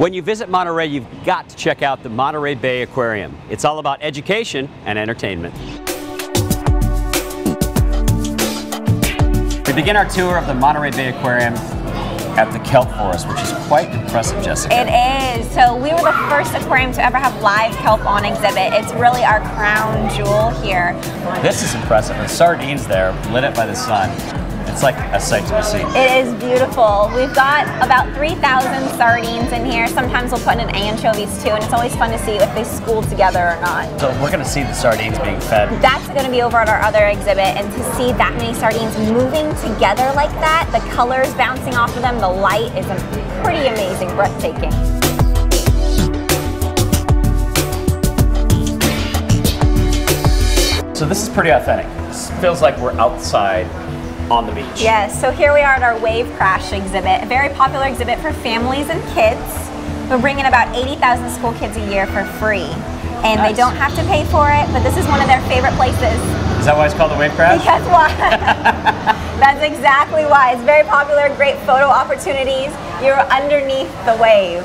When you visit Monterey, you've got to check out the Monterey Bay Aquarium. It's all about education and entertainment. We begin our tour of the Monterey Bay Aquarium at the kelp forest, which is quite impressive, Jessica. It is. So we were the first aquarium to ever have live kelp on exhibit. It's really our crown jewel here. This is impressive. The sardines there, lit up by the sun. It's like a sight to be seen. It is beautiful. We've got about 3,000 sardines in here. Sometimes we'll put in anchovies too, and it's always fun to see if they school together or not. So we're going to see the sardines being fed. That's going to be over at our other exhibit, and to see that many sardines moving together like that, the colors bouncing off of them, the light is pretty amazing, breathtaking. So this is pretty authentic. This feels like we're outside on the beach. Yes, so here we are at our Wave Crash exhibit, a very popular exhibit for families and kids. We're bringing about 80,000 school kids a year for free. And nice. they don't have to pay for it, but this is one of their favorite places. Is that why it's called the Wave Crash? Because why? That's exactly why. It's very popular, great photo opportunities. You're underneath the wave.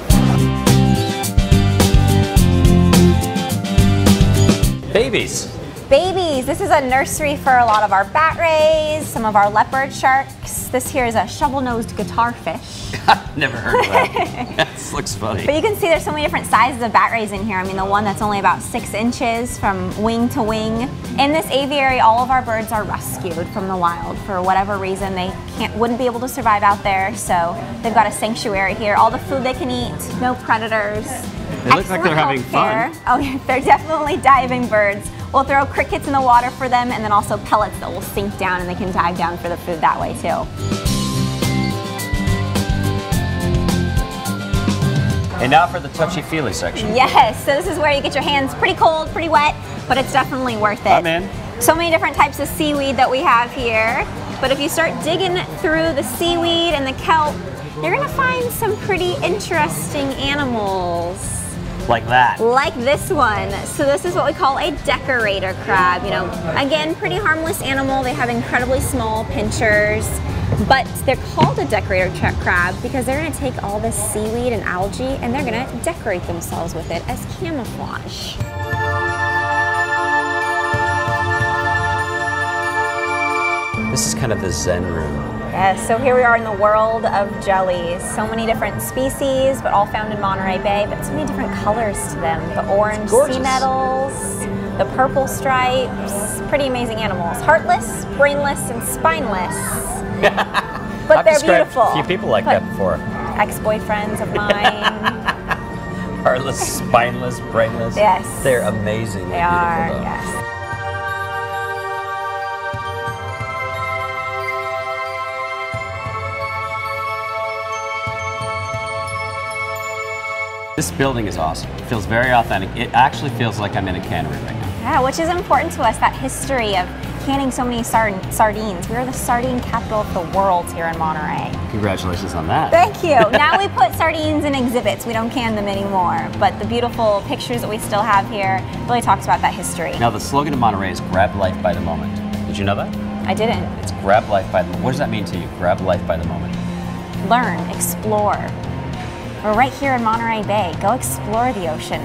Babies. Babies, this is a nursery for a lot of our bat rays, some of our leopard sharks. This here is a shovel-nosed guitarfish. Never heard of that. this looks funny. But you can see there's so many different sizes of bat rays in here. I mean, the one that's only about six inches from wing to wing. In this aviary, all of our birds are rescued from the wild. For whatever reason, they can't, wouldn't be able to survive out there, so they've got a sanctuary here. All the food they can eat, no predators. They look like they're having fun. Oh, yeah, they're definitely diving birds. We'll throw crickets in the water for them and then also pellets that will sink down and they can dive down for the food that way too. And now for the touchy-feely section. Yes, so this is where you get your hands pretty cold, pretty wet, but it's definitely worth it. I'm in. So many different types of seaweed that we have here. But if you start digging through the seaweed and the kelp, you're gonna find some pretty interesting animals. Like that. Like this one. So this is what we call a decorator crab. You know, again, pretty harmless animal. They have incredibly small pinchers, but they're called a decorator crab because they're gonna take all this seaweed and algae and they're gonna decorate themselves with it as camouflage. This is kind of the zen room. Yes, so here we are in the world of jellies. So many different species, but all found in Monterey Bay, but so many different colors to them. The orange sea nettles, the purple stripes, pretty amazing animals. Heartless, brainless, and spineless. but I've they're beautiful. a few people like but that before. Ex-boyfriends of mine. Heartless, spineless, brainless. Yes. They're amazing. They are, yes. This building is awesome. It feels very authentic. It actually feels like I'm in a cannery right now. Yeah, which is important to us, that history of canning so many sard sardines. We are the sardine capital of the world here in Monterey. Congratulations on that. Thank you. now we put sardines in exhibits. We don't can them anymore. But the beautiful pictures that we still have here really talks about that history. Now the slogan of Monterey is grab life by the moment. Did you know that? I didn't. It's grab life by the moment. What does that mean to you? Grab life by the moment. Learn, explore, we're right here in Monterey Bay. Go explore the ocean.